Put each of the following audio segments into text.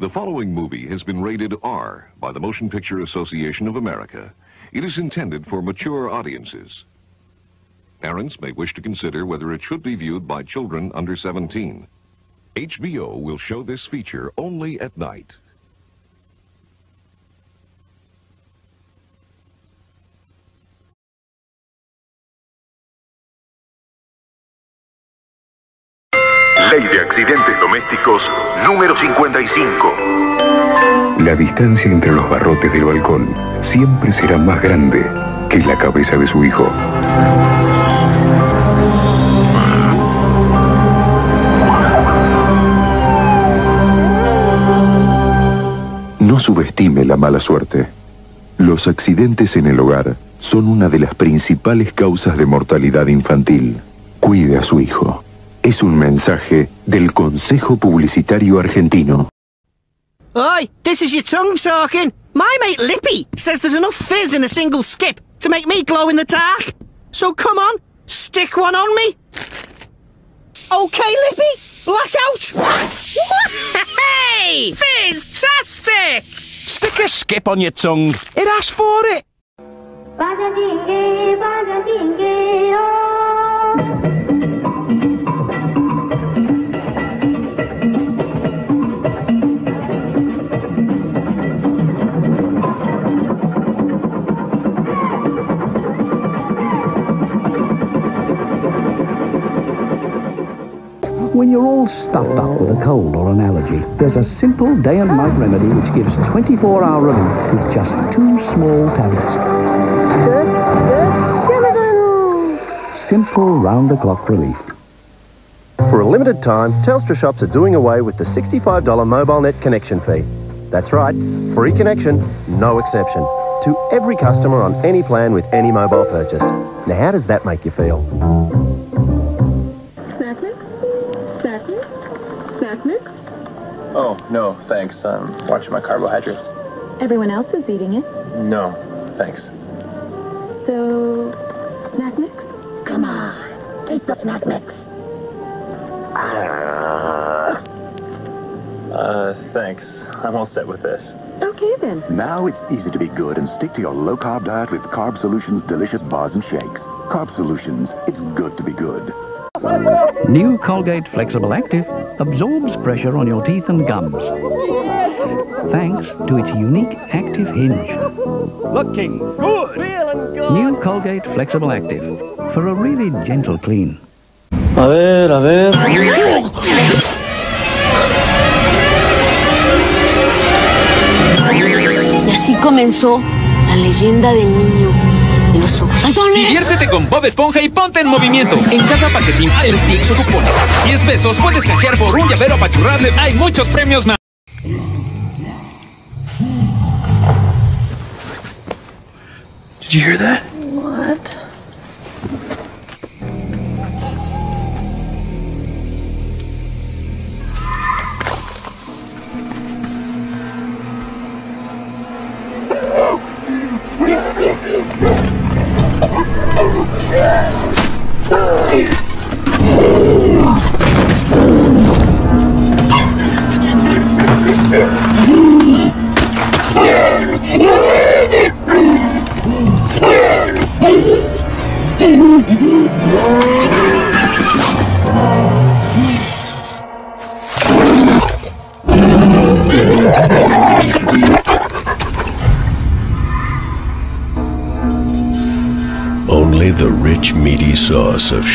The following movie has been rated R by the Motion Picture Association of America. It is intended for mature audiences. Parents may wish to consider whether it should be viewed by children under 17. HBO will show this feature only at night. Accidentes Domésticos número 55. La distancia entre los barrotes del balcón siempre será más grande que la cabeza de su hijo. No subestime la mala suerte. Los accidentes en el hogar son una de las principales causas de mortalidad infantil. Cuide a su hijo. Es un mensaje del Consejo Publicitario Argentino. Oi, this is your tongue talking. My mate Lippy says there's enough fizz in a single skip to make me glow in the dark. So come on, stick one on me. Okay, Lippy, blackout. hey, fizz-tastic! Stick a skip on your tongue. It asks for it. When you're all stuffed up with a cold or an allergy, there's a simple day and night remedy which gives 24-hour relief with just two small tablets. Simple round-the-clock relief. For a limited time, Telstra shops are doing away with the $65 mobile net connection fee. That's right, free connection, no exception, to every customer on any plan with any mobile purchase. Now, how does that make you feel? No, thanks. I'm watching my carbohydrates. Everyone else is eating it. No, thanks. So, snack mix? Come on, take the snack mix. Uh, thanks. I'm all set with this. Okay then. Now it's easy to be good and stick to your low-carb diet with Carb Solutions delicious bars and shakes. Carb Solutions, it's good to be good. New Colgate Flexible Active absorbs pressure on your teeth and gums. Thanks to its unique active hinge. Looking good. Feeling good. New Colgate Flexible Active for a really gentle clean. A ver, a ver. Y así comenzó la leyenda del niño saltones. Diviértete con Bob Esponja y ponte en movimiento. En cada paquetín Fire Sticks o cupones a 10 pesos puedes canjear por un llavero apachurrable. Hay muchos premios más. Did you hear that?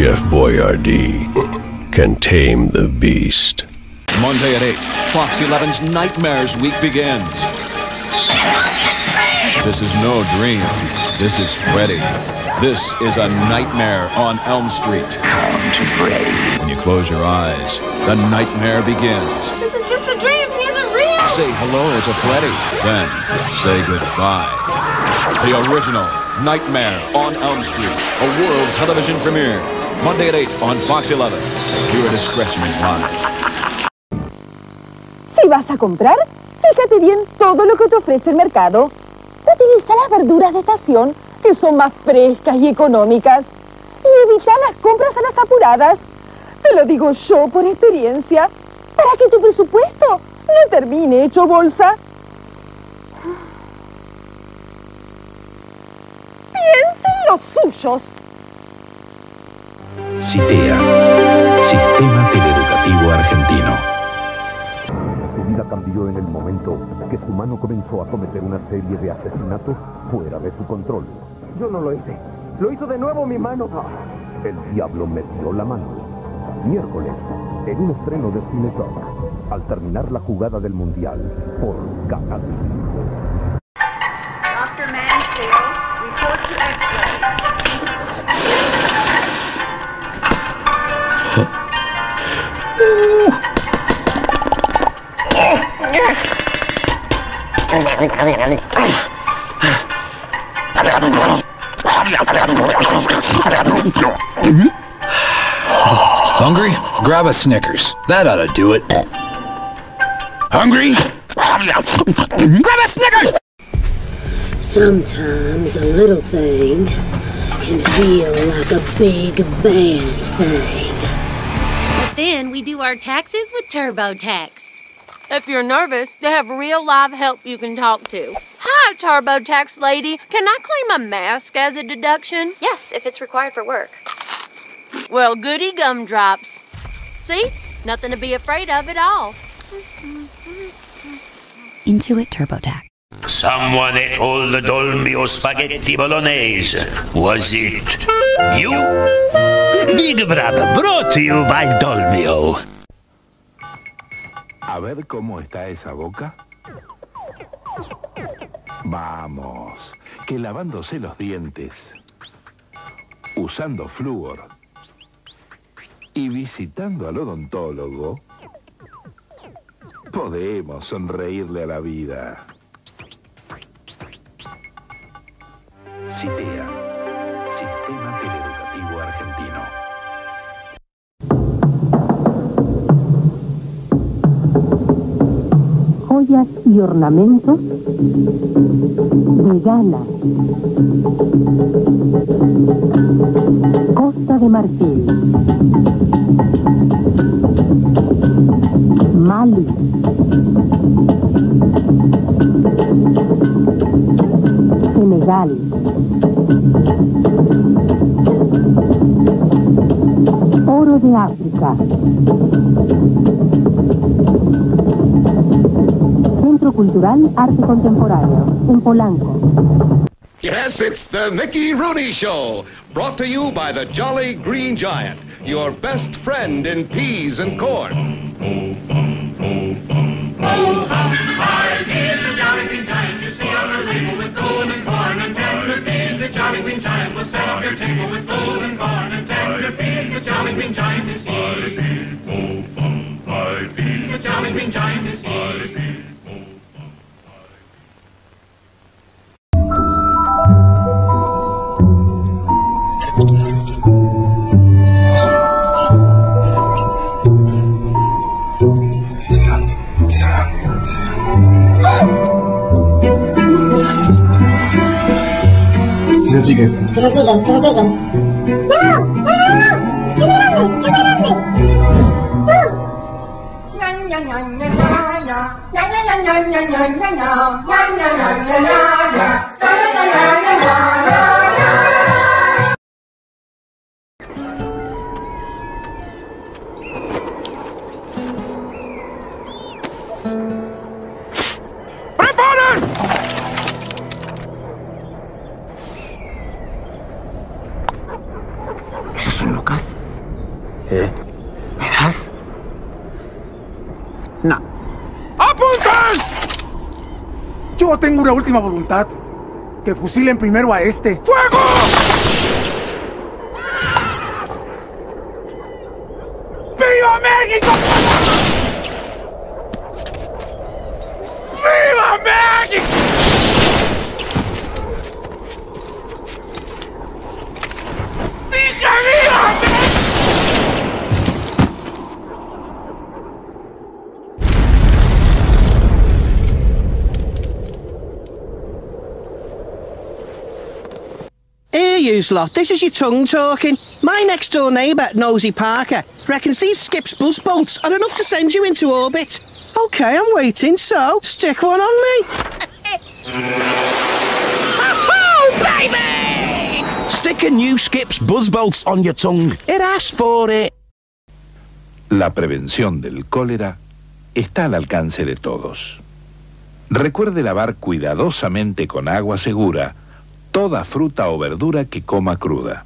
Chef Boyardee can tame the beast. Monday at 8, Fox 11's Nightmares Week begins. This is no dream. This is Freddy. This is a nightmare on Elm Street. Come to Freddy. When you close your eyes, the nightmare begins. This is just a dream. He isn't real. Say hello to Freddy. Then say goodbye. The original Nightmare on Elm Street, a world television premiere. Monday at 8 on Fox 11. Viewer discretion advised. Si vas a comprar, fíjate bien todo lo que te ofrece el mercado. Utiliza las verduras de estación, que son más frescas y económicas. Y evita las compras a las apuradas. Te lo digo yo por experiencia, para que tu presupuesto No termine hecho bolsa. Piensen los suyos. CITEA, Sistema Teleeducativo Argentino. Su vida cambió en el momento que su mano comenzó a cometer una serie de asesinatos fuera de su control. Yo no lo hice. Lo hizo de nuevo mi mano. El diablo metió la mano. Miércoles, en un estreno de Cine Shock, al terminar la jugada del Mundial por Canal Hungry? Grab a Snickers. That ought to do it. Hungry? Grab a Snickers! Sometimes a little thing can feel like a big bad thing. But then we do our taxes with TurboTax. If you're nervous, they have real live help you can talk to. Hi, TurboTax lady. Can I claim a mask as a deduction? Yes, if it's required for work. Well, goody gumdrops. See? Nothing to be afraid of at all. Intuit TurboTax. Someone ate all the Dolmio spaghetti bolognese. Was it you? Big Brother brought to you by Dolmio. A ver cómo está esa boca. Vamos, que lavándose los dientes, usando flúor y visitando al odontólogo, podemos sonreírle a la vida. Joyas y ornamentos de Ghana. Costa de Marfil. Mali. Senegal. Oro de África. Centro Cultural Arte Contemporáneo, en Polanco. Yes, it's the Mickey Rooney Show, brought to you by the Jolly Green Giant, your best friend in peas and corn. Oh, hi, here's the Jolly Green Giant. You see on the label with golden corn and tender peas. The Jolly Green Giant Tinker, tingle with golden barn and tender feet. The jolly green giant is Five feet, fee, bum, fly, fee. The jolly green giant is he. Fly, fee. Thank you. 부지금. 부지금 부지금 야야야야 thank you una última voluntad. Que fusilen primero a este. ¡Fuego! Lot. This is your tongue talking. My next door neighbour, Nosy Parker, reckons these skips buzz bolts are enough to send you into orbit. Okay, I'm waiting, so stick one on me. Oh, baby! Stick a new Skips buzz bolts on your tongue. It asks for it. La prevención del cólera está al alcance de todos. Recuerde lavar cuidadosamente con agua segura toda fruta o verdura que coma cruda,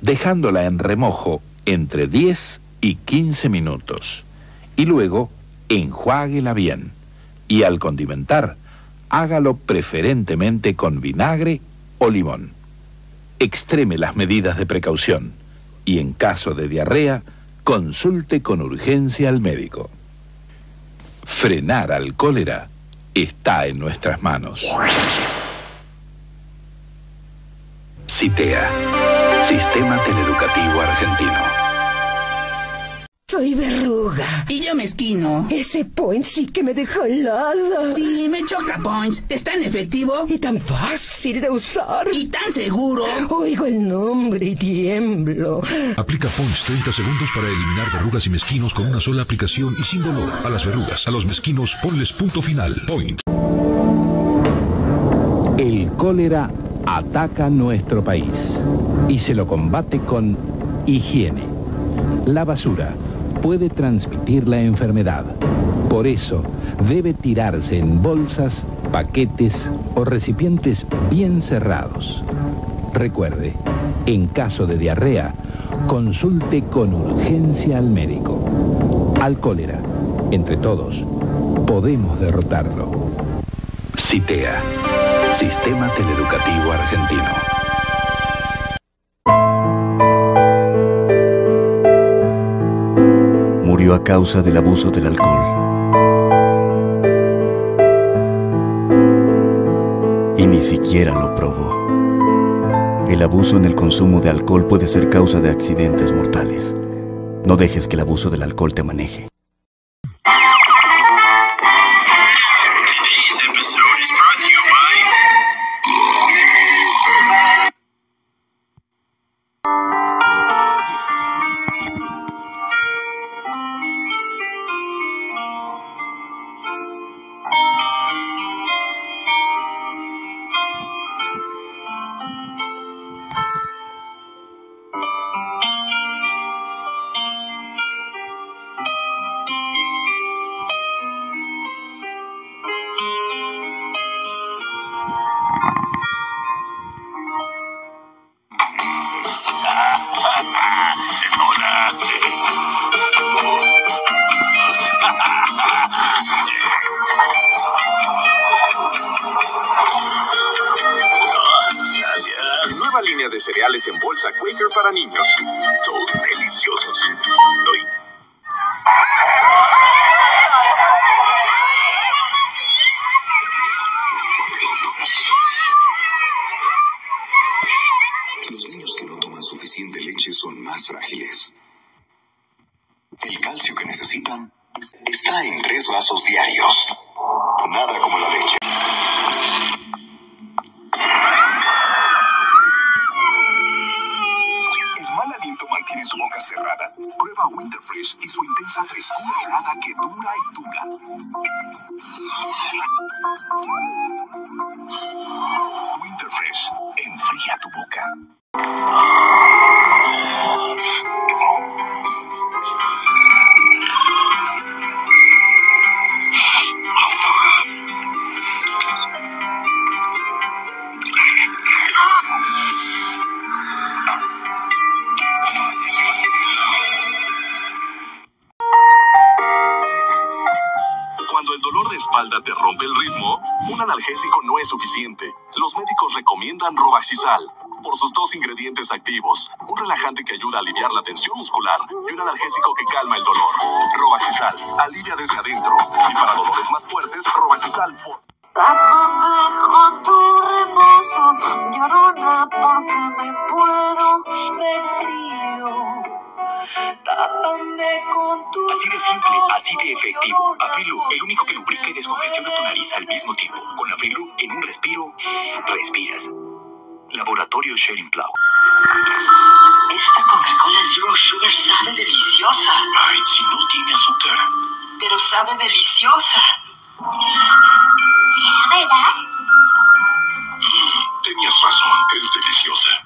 dejándola en remojo entre 10 y 15 minutos. Y luego enjuáguela bien. Y al condimentar, hágalo preferentemente con vinagre o limón. Extreme las medidas de precaución y en caso de diarrea, consulte con urgencia al médico. Frenar al cólera está en nuestras manos. CITEA, Sistema Teleeducativo Argentino. Soy verruga. Y yo mezquino. Ese point sí que me dejó helada. Sí, me choca points. Es tan efectivo. Y tan fácil de usar. Y tan seguro. Oigo el nombre y tiemblo. Aplica Points 30 segundos para eliminar verrugas y mezquinos con una sola aplicación y sin dolor. A las verrugas, a los mezquinos, ponles punto final. Point. El cólera ataca nuestro país y se lo combate con higiene. La basura puede transmitir la enfermedad. Por eso debe tirarse en bolsas, paquetes o recipientes bien cerrados. Recuerde, en caso de diarrea, consulte con urgencia al médico. Al cólera, entre todos, podemos derrotarlo. CITEA, Sistema Teleeducativo Argentino. Murió a causa del abuso del alcohol. Y ni siquiera lo probó. El abuso en el consumo de alcohol puede ser causa de accidentes mortales. No dejes que el abuso del alcohol te maneje. Cereales en bolsa Quaker para niños. Todos deliciosos. Thank you. Suficiente. Los médicos recomiendan Robaxisal por sus dos ingredientes activos, un relajante que ayuda a aliviar la tensión muscular y un analgésico que calma el dolor. Robaxisal alivia desde adentro y para dolores más fuertes, Robaxisal con tu rebozo, llorona, porque me muero de frío. Tápame con tu Así de simple, así de efectivo. Afrilu, el único que lubrica y descongestiona tu nariz al mismo tiempo. Con Afrilu, en un respiro, respiras. Laboratorio Sharing Plow. Esta Coca-Cola Zero Sugar sabe deliciosa. Ay, si no tiene azúcar. Pero sabe deliciosa. ¿Será verdad? Tenías razón, es deliciosa.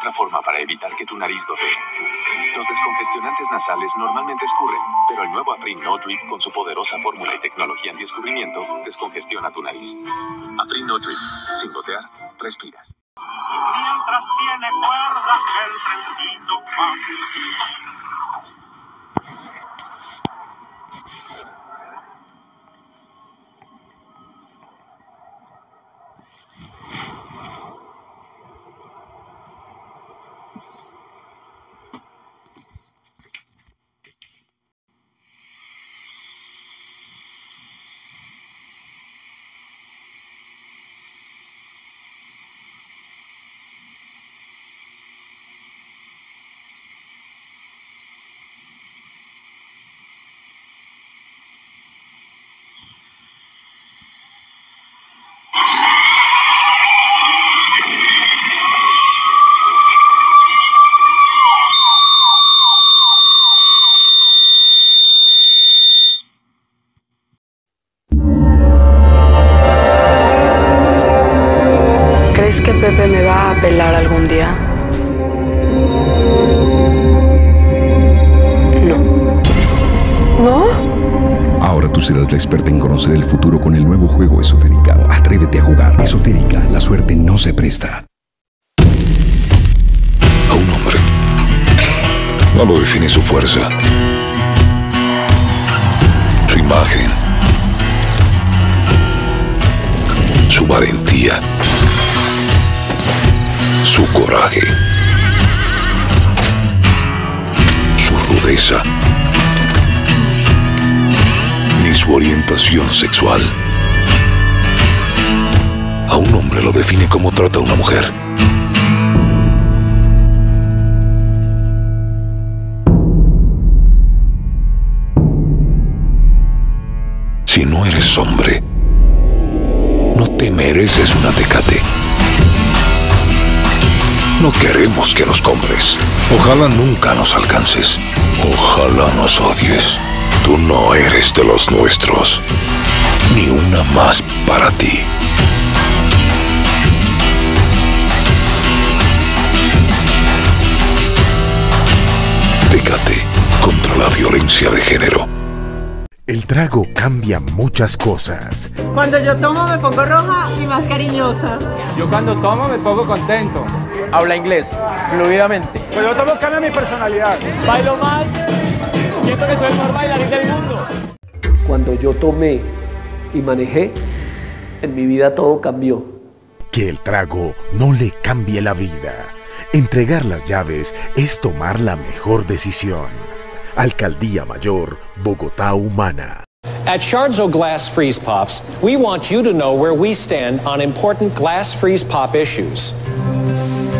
Otra forma para evitar que tu nariz gotee. Los descongestionantes nasales normalmente escurren, pero el nuevo Afrin No Drip con su poderosa fórmula y tecnología anti-escurrimiento descongestiona tu nariz. Afrin No Drip, sin gotear, respiras. Mientras tiene cuerdas el trencito va ¿Crees que Pepe me va a pelar algún día? No. ¿No? Ahora tú serás la experta en conocer el futuro con el nuevo juego Esotérica. Atrévete a jugar. Esotérica, la suerte no se presta. A un hombre no lo define su fuerza, su imagen, su valentía, su coraje, su rudeza, ni su orientación sexual. A un hombre lo define como trata a una mujer. Si no eres hombre, no te mereces una tecate. No queremos que nos compres. Ojalá nunca nos alcances. Ojalá nos odies. Tú no eres de los nuestros. Ni una más para ti. Tecate contra la violencia de género. El trago cambia muchas cosas. Cuando yo tomo me pongo roja y más cariñosa. Yo cuando tomo me pongo contento. Habla inglés, fluidamente. Pues yo tomo cambia mi personalidad. Bailo más. Siento que soy el mejor bailarín del mundo. Cuando yo tomé y manejé, en mi vida todo cambió. Que el trago no le cambie la vida. Entregar las llaves es tomar la mejor decisión. Alcaldía Mayor, Bogotá Humana. At Shardzo Glass Freeze Pops, we want you to know where we stand on important glass freeze pop issues.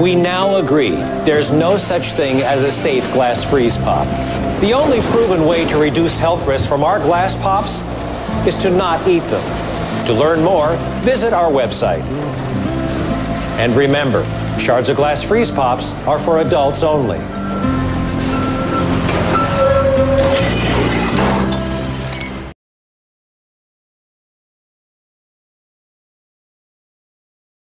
We now agree there's no such thing as a safe glass freeze pop. The only proven way to reduce health risks from our glass pops is to not eat them. To learn more, visit our website. And remember, shards of glass freeze pops are for adults only.